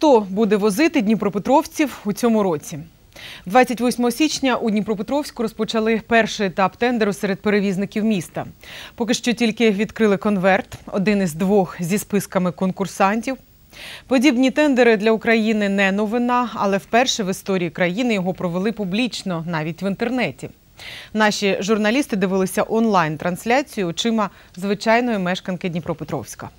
хто буде возити дніпропетровців у цьому році? 28 січня у Дніпропетровську розпочали перший етап тендеру серед перевізників міста. Поки що тільки відкрили конверт, один із двох зі списками конкурсантів. Подібні тендери для України не новина, але вперше в історії країни його провели публічно, навіть в інтернеті. Наші журналісти дивилися онлайн-трансляцію очима звичайної мешканки Дніпропетровська.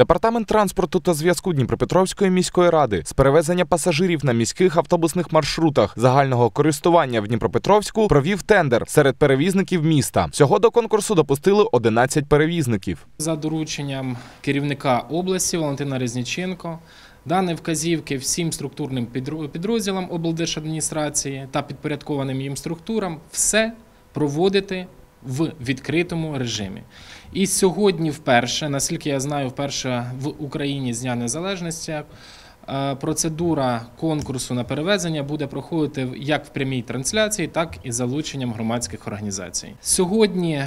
Департамент транспорту та зв'язку Дніпропетровської міської ради з перевезення пасажирів на міських автобусних маршрутах загального користування в Дніпропетровську провів тендер серед перевізників міста. Всього до конкурсу допустили 11 перевізників. За дорученням керівника області Валентина Резніченко дані вказівки всім структурним підрозділам облдержадміністрації та підпорядкованим їм структурам все проводити в відкритому режимі. І сьогодні, вперше, наскільки я знаю, вперше в Україні з Дня Незалежності. е, Процедура конкурсу на перевезення буде проходити як в прямій трансляції, так і залученням громадських організацій. Сьогодні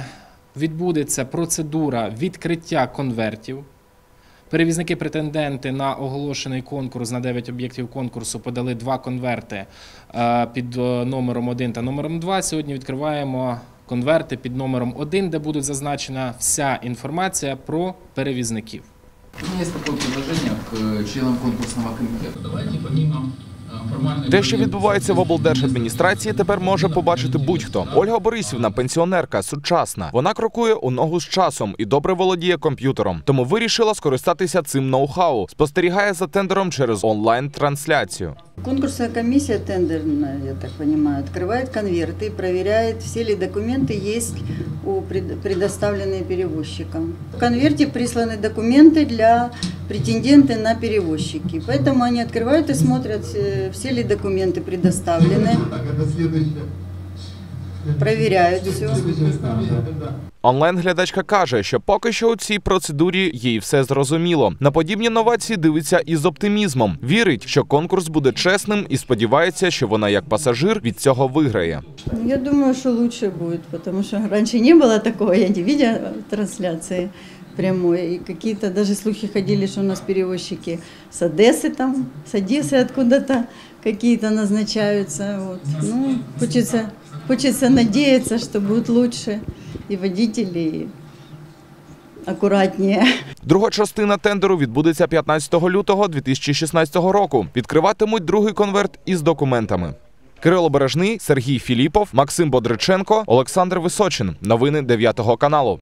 відбудеться процедура відкриття конвертів. Перевізники-претенденти на оголошений конкурс на 9 об'єктів конкурсу подали два конверти е, під е, номером 1 та номером 2. Сьогодні відкриваємо конверти під номером 1, де буде зазначена вся інформація про перевізників. Є таке предложення к э, членам конкурсного комітету. Давайте помимо. Те, що відбувається в облдержадміністрації, тепер може побачити будь-хто. Ольга Борисівна, пенсіонерка, сучасна. Вона крокує у ногу з часом і добре володіє комп'ютером. Тому вирішила скористатися цим ноу-хау. Спостерігає за тендером через онлайн-трансляцію. Конкурсная комиссия тендерная, я так понимаю, открывает конверты и проверяет, все ли документы есть у пред- предоставленные перевозчикам. В конверте присланы документы для претендента на перевозчики. Поэтому они открывают и смотрят, э, все ли документы предоставлены, проверяют все. Онлайн-глядачка каже, що поки що у цій процедурі їй все зрозуміло. На подібні новації дивиться із оптимізмом. Вірить, що конкурс буде чесним і сподівається, що вона як пасажир від цього виграє. Ну, Я думаю, что лучше будет, потому что раньше не было такого, я не видела трансляции прямой. И какие-то даже слухи ходили, что у нас перевозчики с Одессы там, с Одессы откуда-то какие-то назначаются. Вот. Ну, хочется, хочется надеяться, что будет лучше и водители и аккуратнее. Друга частина тендеру відбудеться 15 лютого 2016 року. Відкриватимуть другий конверт із документами. Кирило Бережний, Сергій Філіпов, Максим Бодриченко, Олександр Височин. Новини 9 каналу.